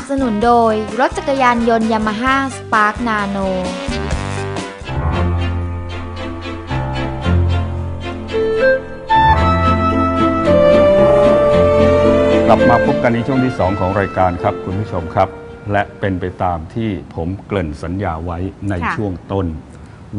บสนุนโดย รถจักรยานยนต์ Yamaha Spark Nano กลับมาพบกันในช่วงที่ 2 ของรายการครับคุณผู้ชมครับ และเป็นไปตามที่ผมเกริ่นสัญญาไว้ในค่ะ ช่วงต้น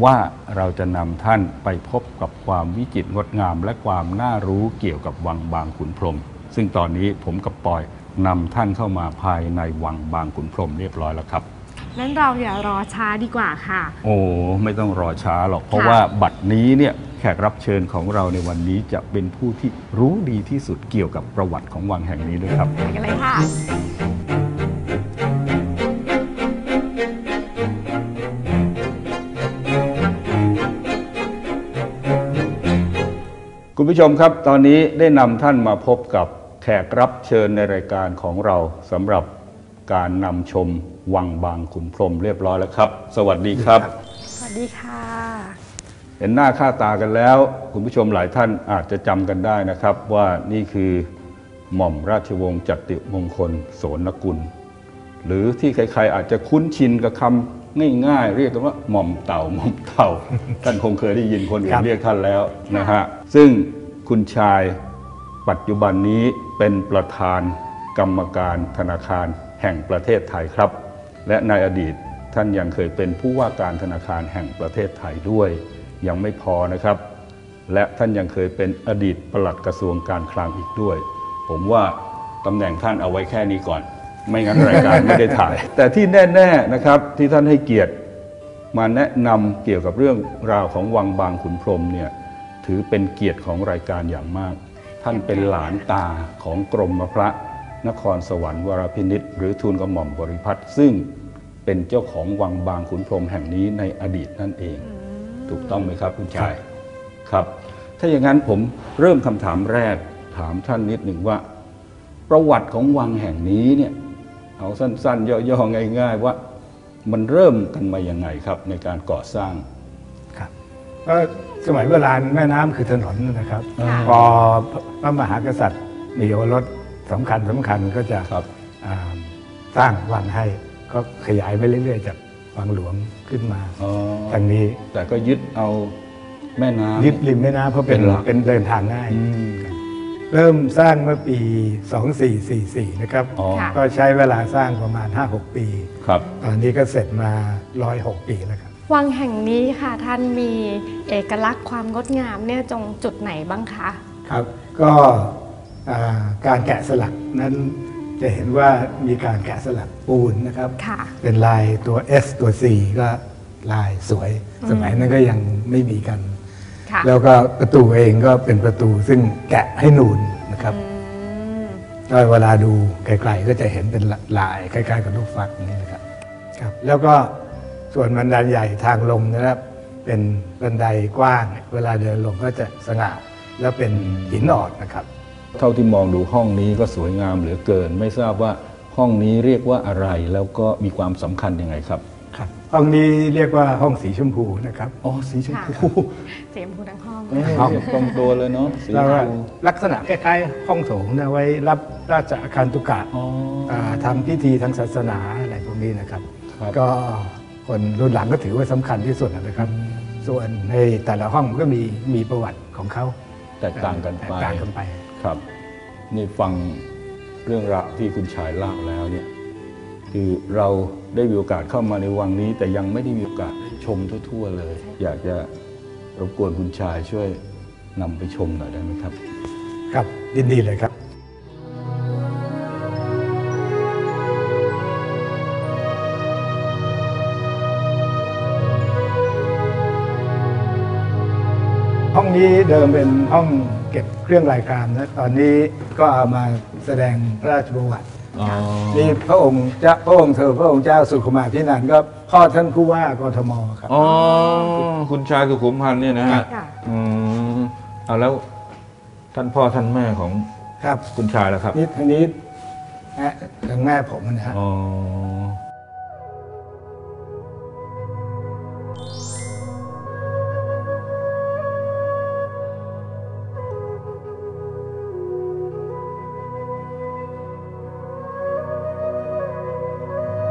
ว่าเราจะนำท่านไปพบกับความวิจิตรงดงาม และความน่ารู้เกี่ยวกับวังบางขุนพรหม ซึ่งตอนนี้ผมกับปอยนำท่านเข้ามาภายในวังบางขุนพรหมเรียบร้อยแล้วครับนั้นเราอย่ารอช้าดีกว่าค่ะ โอ้ไม่ต้องรอช้าหรอก เพราะค่ะ ว่าบัตรนี้เนี่ยแขกรับเชิญของเราในวันนี้จะเป็นผู้ที่รู้ดีที่สุดเกี่ยวกับประวัติของวังแห่งนี้ด้วยครับ ไปกันเลยค่ะ ผู้ชมครับ ตอนนี้ได้นำท่านมาพบกับแขกรับเชิญในรายการของเราสำหรับการนำชมวังบางขุนพรหมเรียบร้อยแล้วครับ สวัสดีครับ สวัสดีค่ะ เห็นหน้าค่าตากันแล้ว คุณผู้ชมหลายท่านอาจจะจำกันได้นะครับ ว่านี่คือหม่อมราชวงศ์จัติมงคลโสนกุล หรือที่ใครๆอาจจะคุ้นชินกับคำง่ายๆ เรียกกันว่าหม่อมเต่าหม่อมเต่า ท่านคงเคยได้ยินคนอื่ครันบเรียกท่านแล้วนะฮะซึ่ง คุณชาย ปัจจุบันนี้เป็นประธานกรรมการธนาคารแห่งประเทศไทยครับ และในอดีตท่านยังเคยเป็นผู้ว่าการธนาคารแห่งประเทศไทยด้วย ยังไม่พอนะครับ และท่านยังเคยเป็นอดีตปลัดกระทรวงการคลังอีกด้วย ผมว่าตำแหน่งท่านเอาไว้แค่นี้ก่อน ไม่งั้นรายการไม่ได้ถ่าย แต่ที่แน่ๆนะครับที่ท่านให้เกียรติมาแนะนำเกี่ยวกับเรื่องราวของวังบางขุนพรหมเนี่ย ถือเป็นเกียรติของรายการอย่างมาก ท่านเป็นหลานตาของกรมพระนครสวรรค์วรพินิษหรือทูลกระหม่อมบริพัตรซึ่งเป็นเจ้าของวังบางขุนพรหมแห่งนี้ในอดีตนั่นเอง ถูกต้องไหมครับคุณชายครับ ถ้าอย่างนั้นผมเริ่มคำถามแรกถามท่านนิดหนึ่งว่า ประวัติของวังแห่งนี้เนี่ยเอาสั้นๆ ย่อๆง่าย ๆ ว่ามันเริ่มกันมายังไงครับในการก่อสร้างครับ สมัยโบราณแม่น้ำคือถนนนะครับค่ะพอพระมหากษัตริย์มีโอรสสำคัญสำคัญก็จะครับอ่าสร้างวังให้ก็ขยายไปเรื่อยๆ จากวังหลวงขึ้นมาอ๋อทางนี้ แต่ก็ยึดเอาแม่น้ำยึดริมแม่น้ำเพราะเป็นเป็นหลักเป็นเดินทางง่ายอืมเริ่มสร้างเมื่อปี 2444 นะครับอ๋อค่ะก็ใช้เวลาสร้างประมาณ 5-6 ปีครับตอนนี้ก็เสร็จมา 106 ปีแล้วครับ วังแห่งนี้ค่ะท่านมีเอกลักษณ์ความงดงามเนี่ยตรงจุดไหนบ้างคะครับก็อ่าการแกะสลักนั้นจะเห็นว่ามีการแกะสลักปูนนะครับค่ะเป็นลายตัว S ตัว C ก็ลายสวย สมัยนั้นก็ยังไม่มีกันค่ะแล้วก็ประตูเองก็เป็นประตูซึ่งแกะให้นูนนะครับอืมก็เวลาดูไกลๆก็จะเห็นเป็นลายคล้ายๆกับลูกฟักนี่นะครับครับ แล้วก็ ส่วนบันไดใหญ่ทางลงนะครับเป็นบันไดกว้าง เวลาเดินลงก็จะสง่าแล้วเป็นหินอ่อนนะครับ เท่าที่มองดูห้องนี้ก็สวยงามเหลือเกิน ไม่ทราบว่าห้องนี้เรียกว่าอะไรแล้วก็มีความสำคัญยังไงครับครับ ห้องนี้เรียกว่าห้องสีชมพูนะครับอ๋อสีชมค่ะพูเสียงพูทั้งห้องเอ้ยตรงตัวเลยเนาะสีชแล้วมก็พูลักษณะคล้ายๆห้องโถงนะไว้รับราชอาคารตุกะอ๋ออ่าทำพิธีทางศาสนาอะไรพวกนี้นะครับครับก็ คนรุ่นหลังก็ถือว่าสำคัญที่สุดนะครับ ส่วนในแต่ละห้องก็มีมีประวัติของเขาแตกต่างกันไปแตกต่างกันไปครับ นี่ฟังเรื่องราวที่คุณชายเล่าแล้วเนี่ยคือเราได้มีโอกาสเข้ามาในวังนี้ แต่ยังไม่ได้มีโอกาสได้ชมทั่ว ๆ เลย อยากจะรบกวนคุณชายช่วยนำไปชมหน่อยได้ไหมครับ ครับยินดีเลยครับ ห้องนี้เดิมเป็นห้องเก็บเครื่องรายการนะตอนนี้ก็เอามาแสดงพระราชประวัติอ๋อนี่พระองค์เจ้าพระองค์เธอพระองค์เจ้าสุขุมาพินันท์ก็พ่อท่านผู้ว่ากทมครับอ๋อคุณชายสุขุมพันธ์เนี่ยนะฮะค่ะ อืมเอาแล้วท่านพ่อท่านแม่ของครับคุณชายแล้วครับนี่ทางนี้แม่ทางแม่ผมนะฮะ อ๋อ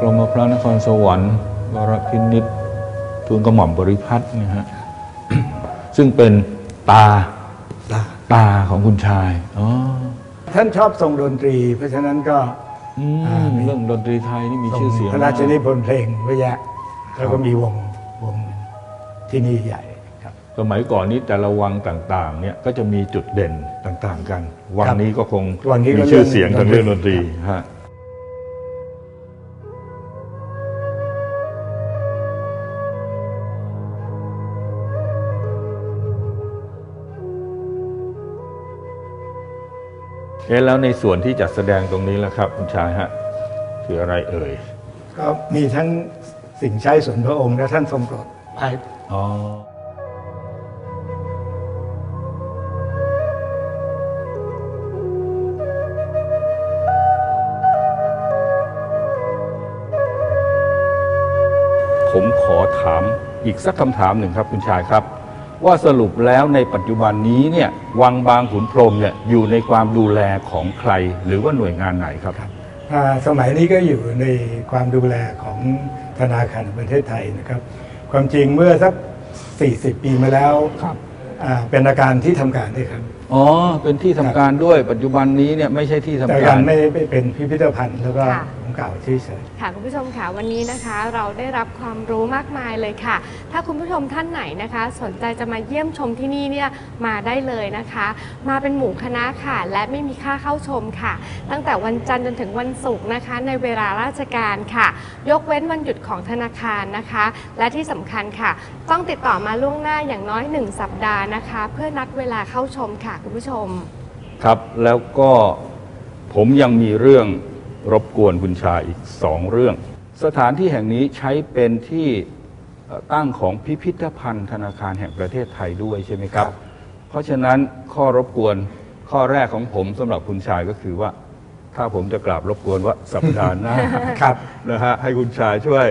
รมพระนครสวรรค์วรพินิษทูลกระหม่อมบริพัตรเนี่ยฮะซึ่งเป็นตาลาตาของคุณชายอ๋อท่านชอบทรงดนตรี เพราะฉะนั้นก็อืมอ่ามีเรื่องดนตรีไทยนี่มีทรงชื่อเสียงพระราชนิมากพนธ์เพลงเยอะแยะแล้วก็มีวงวงที่นี่ใหญ่ครับ สมัยก่อนนี้แต่ละวังต่างๆ เนี่ยก็จะมีจุดเด่นต่างๆกัน วังครับนี้ก็คงวังนี้ก็มีชื่อเสียงเรื่ทาองงเรื่องดนตรีครับฮะ เอ๊ะแล้วในส่วนที่จัดแสดงตรงนี้แล้วครับ คุณชายฮะคืออะไรเอ่ยก็มีทั้งสิ่งใช้ส่วนพระองค์และท่านทรงโปรดไว้อ๋อผมขอถามอีกสักคำถามหนึ่งครับคุณชายครับ ว่าสรุปแล้วในปัจจุบันนี้เนี่ยวังบางขุนพรหมเนี่ยอยู่ในความดูแลของใคร หรือว่าหน่วยงานไหนครับอ่าสมัยนี้ก็อยู่ในความดูแลของธนาคารแห่งประเทศไทยนะครับ ความจริงเมื่อสัก 40 ปีมาแล้วครับอ่าเป็นอาการที่ทำการด้วยครับ อ๋อเป็นที่ทำการด้วยปัจจุบันนี้เนี่ยไม่ใช่ที่ทำแต่กาการร ไม่ไม่เป็นพิพิธภัณฑ์แล้วก็ค่ะ ผมกล่าวเฉยๆค่ะคุณผู้ชมค่ะวันนี้นะคะเราได้รับความรู้มากมายเลยค่ะ ถ้าคุณผู้ชมท่านไหนนะคะ สนใจจะมาเยี่ยมชมที่นี่เนี่ยมาได้เลยนะคะ มาเป็นหมู่คณะค่ะ และไม่มีค่าเข้าชมค่ะ ตั้งแต่วันจันทร์จนถึงวันศุกร์นะคะ ในเวลาราชการค่ะ ยกเว้นวันหยุดของธนาคารนะคะ และที่สำคัญค่ะ ต้องติดต่อมาล่วงหน้าอย่างน้อย 1 สัปดาห์นะคะ เพื่อนัดเวลาเข้าชมค่ะคุณผู้ชม ครับแล้วก็ผมยังมีเรื่อง รบกวนคุณชายอีกสองเรื่อง สถานที่แห่งนี้ใช้เป็นที่เอ่อตั้งของพิพิธภัณฑ์ธนาคารแห่งประเทศไทยด้วยใช่ไหมครับครับเพราะฉะนั้นข้อรบกวนข้อแรกของผมสำหรับคุณชายก็คือว่า ถ้าผมจะกราบรบกวนว่าสัปดาห์หน้าครับนะฮะให้คุณชายช่วย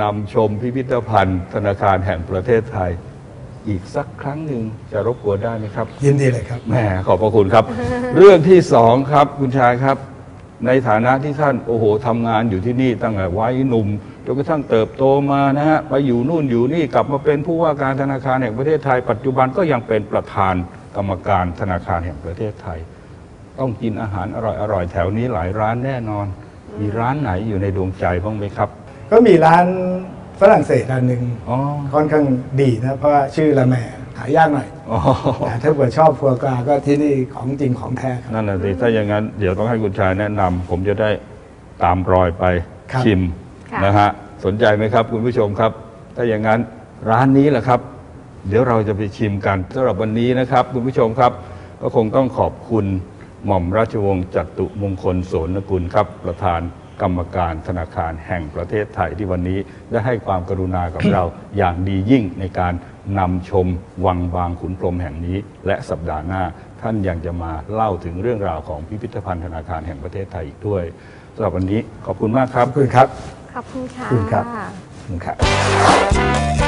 นำชมพิพิธภัณฑ์ ธนาคารแห่งประเทศไทย อีกสักครั้งหนึ่งจะรบกวนได้ไหมครับ ยินดีเลยครับแหมขอบพระคุณครับ เรื่องที่สองครับคุณชายครับ ในฐานะที่ท่านโอ้โหทำงานอยู่ที่นี่ตั้งแต่วัยหนุ่มจนกระทั่งเติบโตมานะฮะไปอยู่นู่นอยู่นี่กลับมาเป็นผู้ว่าการธนาคารแห่งประเทศไทย ปัจจุบันก็ยังเป็นประธานกรรมการธนาคารแห่งประเทศไทย ต้องกินอาหารอร่อยๆแถวนี้หลายร้านแน่นอน มีร้านไหนอยู่ในดวงใจบ้างไหมครับ ก็มีร้านฝรั่งเศสร้านหนึ่งค่อนข้างดีนะเพราะว่าชื่อละแม หายากหน่อยอ๋อแต่ถ้าเกิดชอบฟัวกราก็ที่นี่ของจริงของแท้ครับ นั่นน่ะสิถ้าอย่างนั้นเดี๋ยวต้องให้คุณชายแนะนำผมจะได้ตามรอยไปครับ ชิมค่ะ นะฮะสนใจไหมครับ คุณผู้ชมครับ ถ้าอย่างนั้นร้านนี้แหละครับ เดี๋ยวเราจะไปชิมกันสำหรับวันนี้นะครับ คุณผู้ชมครับ ก็คงต้องขอบคุณหม่อมราชวงศ์จัตุมงคลโสนกุลครับ ประธานกรรมการธนาคารแห่งประเทศไทยที่วันนี้ได้ให้ความกรุณากับ เราอย่างดียิ่งในการ นำชมวังบางขุนพรหมแห่งนี้ และสัปดาห์หน้าท่านยังจะมาเล่าถึงเรื่องราวของพิพิธภัณฑ์ธนาคารแห่งประเทศไทยอีกด้วยสำหรับวันนี้ขอบคุณมากคขรัอบบคุณครับ ขอบคุณค่ะขอบคุณครับขอบคุณครับ